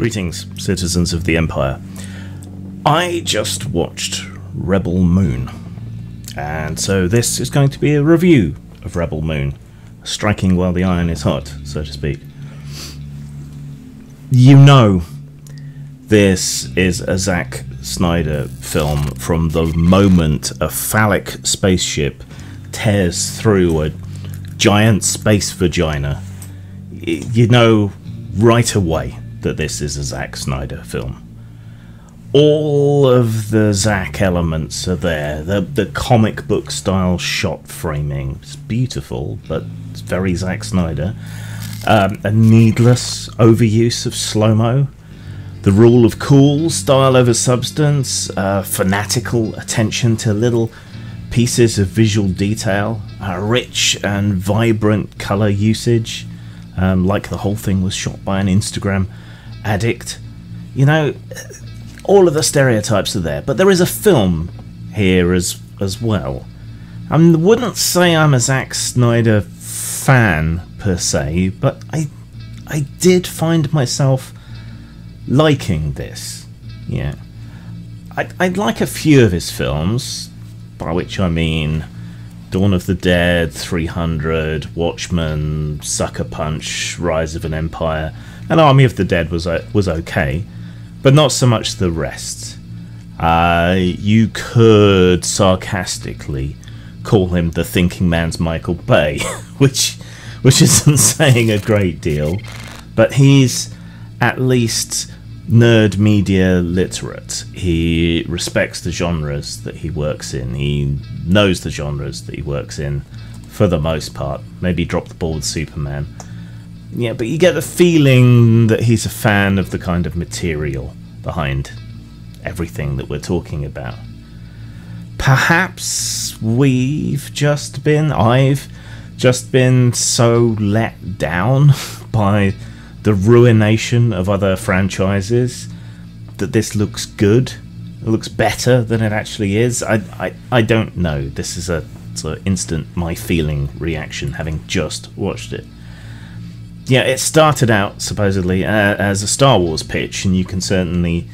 Greetings, citizens of the Empire. I just watched Rebel Moon, and so this is going to be a review of Rebel Moon, striking while the iron is hot, so to speak. You know, this is a Zack Snyder film from the moment a phallic spaceship tears through a giant space vagina. You know right away that this is a Zack Snyder film. All of the Zack elements are there. The the comic book style shot framing is beautiful, but it's very Zack Snyder. Um, a needless overuse of slow mo. The rule of cool, style over substance, uh, fanatical attention to little pieces of visual detail, a rich and vibrant color usage, um, like the whole thing was shot by an Instagram addict. You know, all of the stereotypes are there, but there is a film here as as well. I wouldn't say I'm a Zack Snyder fan per se, but I I did find myself liking this. Yeah. I, I like a few of his films, by which I mean Dawn of the Dead, 300, Watchmen, Sucker Punch, Rise of an Empire, and Army of the Dead was uh, was okay, but not so much the rest. Uh, you could sarcastically call him the thinking man's Michael Bay, which which isn't saying a great deal, but he's at least nerd media literate. He respects the genres that he works in. He knows the genres that he works in for the most part. Maybe drop the ball with Superman. Yeah, but you get the feeling that he's a fan of the kind of material behind everything that we're talking about. Perhaps we've just been, I've just been so let down by the ruination of other franchises that this looks good. It looks better than it actually is. I, I, I don't know. This is a sort of instant my feeling reaction having just watched it. Yeah, it started out supposedly uh, as a Star Wars pitch, and you can certainly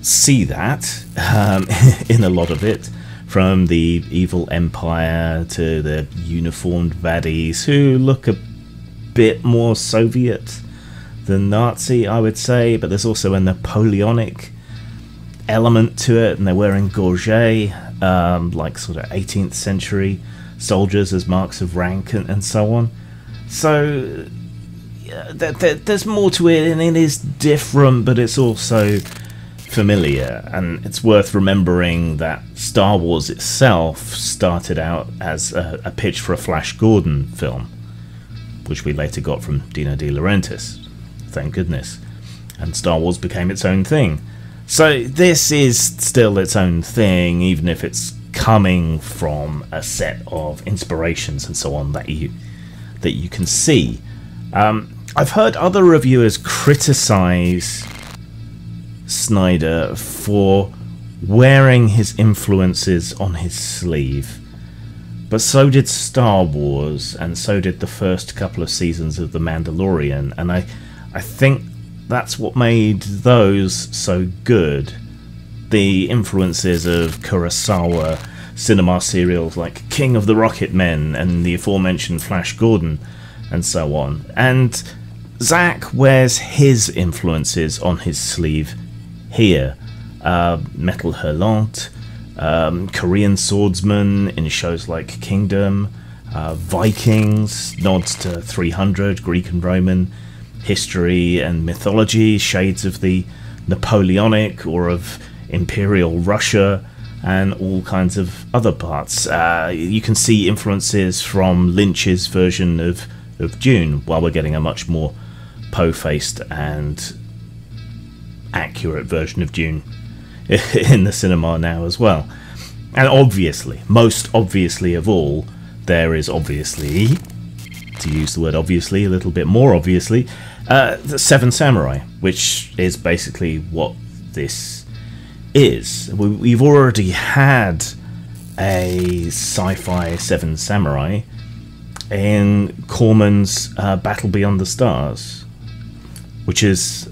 see that um, in a lot of it. From the evil empire to the uniformed baddies who look a bit more Soviet than Nazi, I would say, but there's also a Napoleonic element to it, and they're wearing gorget, um, like sort of 18th century soldiers as marks of rank and, and so on. So yeah, th- th- there's more to it, and it is different, but it's also familiar. And it's worth remembering that Star Wars itself started out as a, a pitch for a Flash Gordon film, which we later got from Dino De Laurentiis thank goodness. And Star Wars became its own thing. So this is still its own thing, even if it's coming from a set of inspirations and so on that you that you can see. Um, I've heard other reviewers criticize Snyder for wearing his influences on his sleeve. But so did Star Wars, and so did the first couple of seasons of The Mandalorian, and I I think that's what made those so good. The influences of Kurosawa cinema serials like King of the Rocket Men and the aforementioned Flash Gordon and so on. And Zack wears his influences on his sleeve here. Uh, Metal Hurlant, um, Korean swordsman in shows like Kingdom, uh, Vikings, nods to 300, Greek and Roman, history and mythology, shades of the Napoleonic or of Imperial Russia, and all kinds of other parts. Uh, you can see influences from Lynch's version of, of Dune, while we're getting a much more po faced and accurate version of Dune in the cinema now as well. And obviously, most obviously of all, there is obviously, to use the word obviously a little bit more obviously, uh, the Seven Samurai, which is basically what this is. We, have already had a sci-fi Seven Samurai in Corman's uh, Battle Beyond the Stars, which is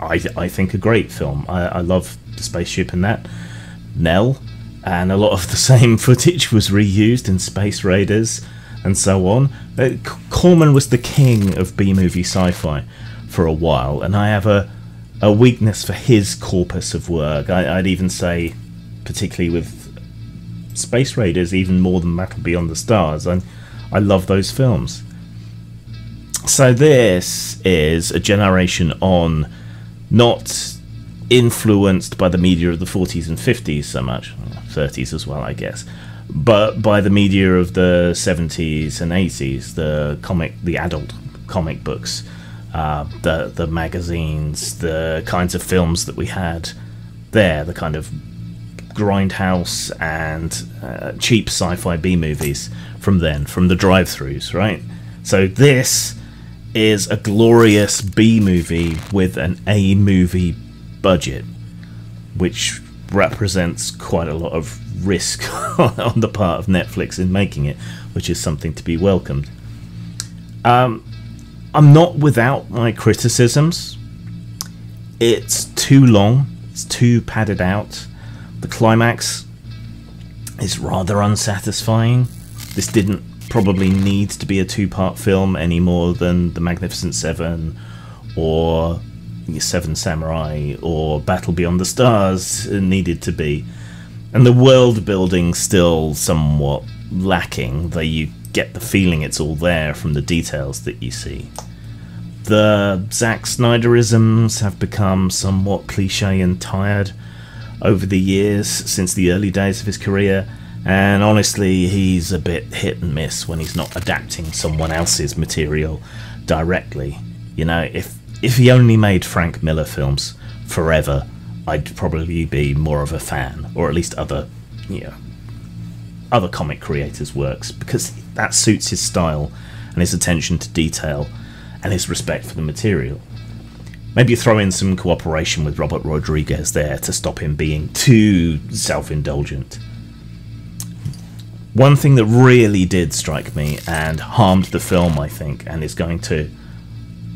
I, I think a great film. I, I love the spaceship in that. Nell, and a lot of the same footage was reused in Space Raiders and so on. Uh, Corman was the king of B movie sci fi for a while, and I have a, a weakness for his corpus of work. I, I'd even say, particularly with Space Raiders, even more than Battle Beyond the Stars. I, I love those films. So, this is a generation on not influenced by the media of the 40s and 50s so much, 30s as well, I guess, but by the media of the 70s and 80s, the comic, the adult comic books, uh, the the magazines, the kinds of films that we had there, the kind of grindhouse and uh, cheap sci-fi B movies from then, from the drive-throughs, right? So this is a glorious B movie with an A movie budget, which represents quite a lot of risk on the part of Netflix in making it, which is something to be welcomed. Um, I'm not without my criticisms. It's too long, it's too padded out. The climax is rather unsatisfying. This didn't probably need to be a two part film any more than The Magnificent Seven or Seven Samurai or Battle Beyond the Stars needed to be. And the world building still somewhat lacking, though you get the feeling it's all there from the details that you see. The Zack Snyderisms have become somewhat cliche and tired over the years since the early days of his career, and honestly, he's a bit hit and miss when he's not adapting someone else's material directly. You know, if if he only made Frank Miller films forever, I'd probably be more of a fan, or at least other, you know, other comic creators' works, because that suits his style and his attention to detail and his respect for the material. Maybe throw in some cooperation with Robert Rodriguez there to stop him being too self indulgent. One thing that really did strike me and harmed the film, I think, and is going to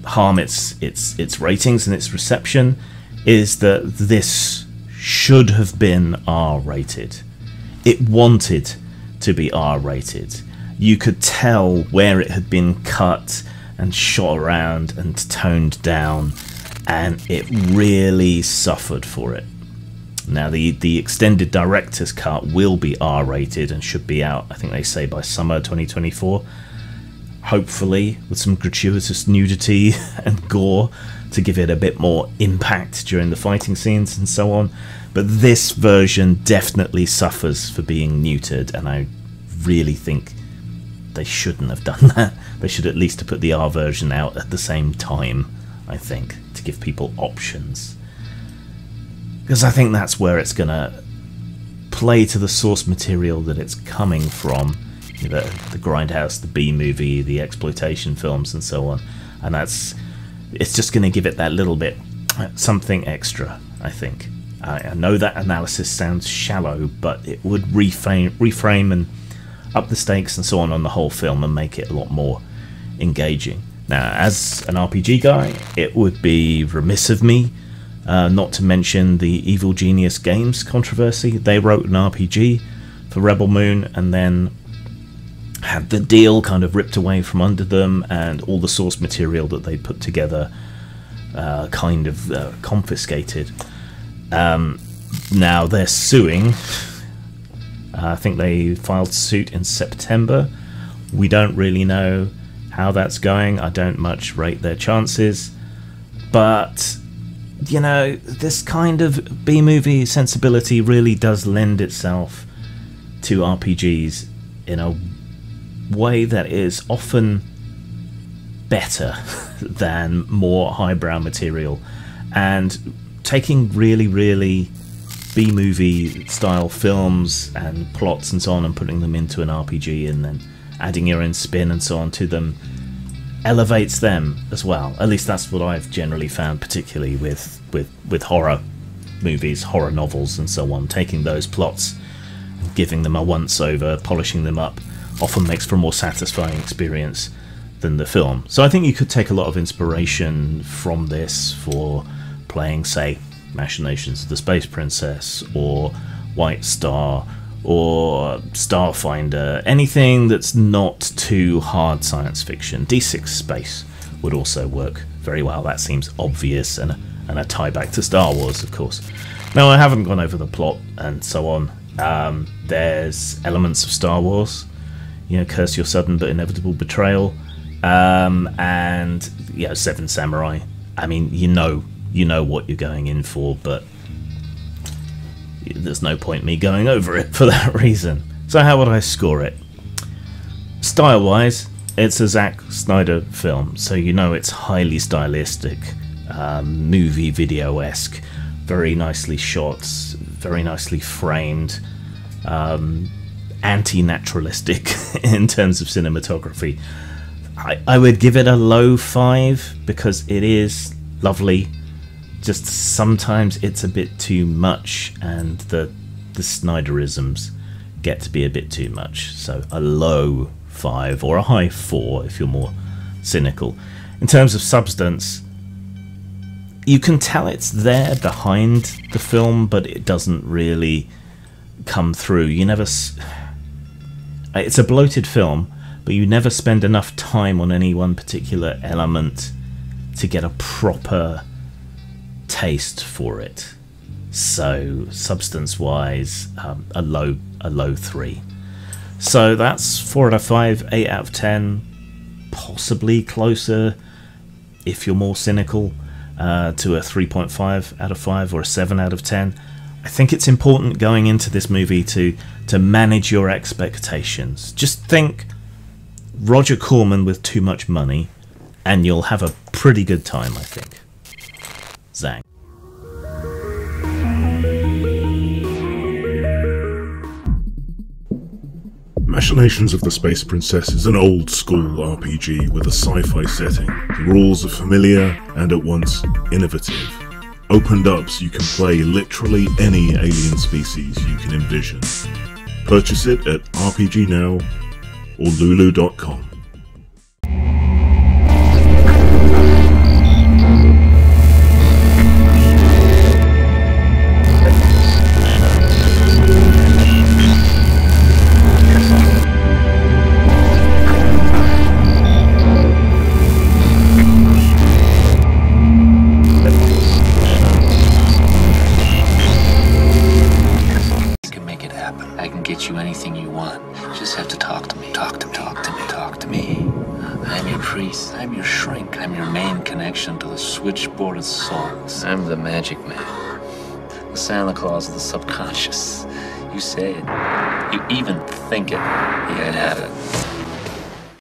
harm its its its ratings and its reception is that this should have been R rated. It wanted to be R rated. You could tell where it had been cut and shot around and toned down, and it really suffered for it. Now, the, the extended director's cut will be R rated and should be out, I think they say, by summer 2024 hopefully with some gratuitous nudity and gore to give it a bit more impact during the fighting scenes and so on. But this version definitely suffers for being neutered, and I really think they shouldn't have done that. They should at least have put the R version out at the same time, I think, to give people options. Because I think that's where it's going to play to the source material that it's coming from the, the grindhouse, the B movie, the exploitation films, and so on. And that's it's just going to give it that little bit something extra. I think. I, I know that analysis sounds shallow, but it would reframe, reframe and up the stakes and so on on the whole film and make it a lot more engaging. Now, as an RPG guy, it would be remiss of me uh, not to mention the Evil Genius Games controversy. They wrote an RPG for Rebel Moon and then had the deal kind of ripped away from under them and all the source material that they put together uh, kind of uh, confiscated. Um, now they're suing. Uh, I think they filed suit in September. We don't really know how that's going. I don't much rate their chances. But, you know, this kind of B movie sensibility really does lend itself to RPGs in a way that is often better than more highbrow material and taking really really B movie style films and plots and so on and putting them into an RPG and then adding your own spin and so on to them elevates them as well. At least that's what I've generally found, particularly with with with horror movies, horror novels, and so on. Taking those plots, giving them a once over, polishing them up, often makes for a more satisfying experience than the film. So I think you could take a lot of inspiration from this for playing, say, Machinations of the Space Princess or White Star or Starfinder, anything that's not too hard science fiction. D6 Space would also work very well. That seems obvious and a, and a tie back to Star Wars, of course. Now, I haven't gone over the plot and so on. Um, there's elements of Star Wars, you know, Curse Your Sudden but Inevitable Betrayal, um, and yeah, Seven Samurai. I mean, you know, you know what you're going in for, but there's no point me going over it for that reason. So how would I score it? Style-wise, it's a Zack Snyder film, so you know it's highly stylistic, um, movie video-esque, very nicely shot, very nicely framed, um, anti-naturalistic in terms of cinematography. I, I would give it a low five because it is lovely. Just sometimes it's a bit too much, and the the Snyderisms get to be a bit too much. So a low five or a high four if you're more cynical. In terms of substance, you can tell it's there behind the film, but it doesn't really come through. You never. S- it's a bloated film, but you never spend enough time on any one particular element to get a proper taste for it. So, substance-wise, um, a low a low three. So that's four out of five, eight out of ten, possibly closer if you're more cynical uh, to a 3.5 out of 5 or a 7 out of 10. I think it's important going into this movie to to manage your expectations. Just think Roger Corman with too much money, and you'll have a pretty good time, I think. Zang. Machinations of the Space Princess is an old school RPG with a sci fi setting. The rules are familiar and at once innovative. Opened up so you can play literally any alien species you can envision. Purchase it at RPG Now or Lulu.com. of souls. I'm the magic man. The Santa Claus of the subconscious. You say it. You even think it. You can have it.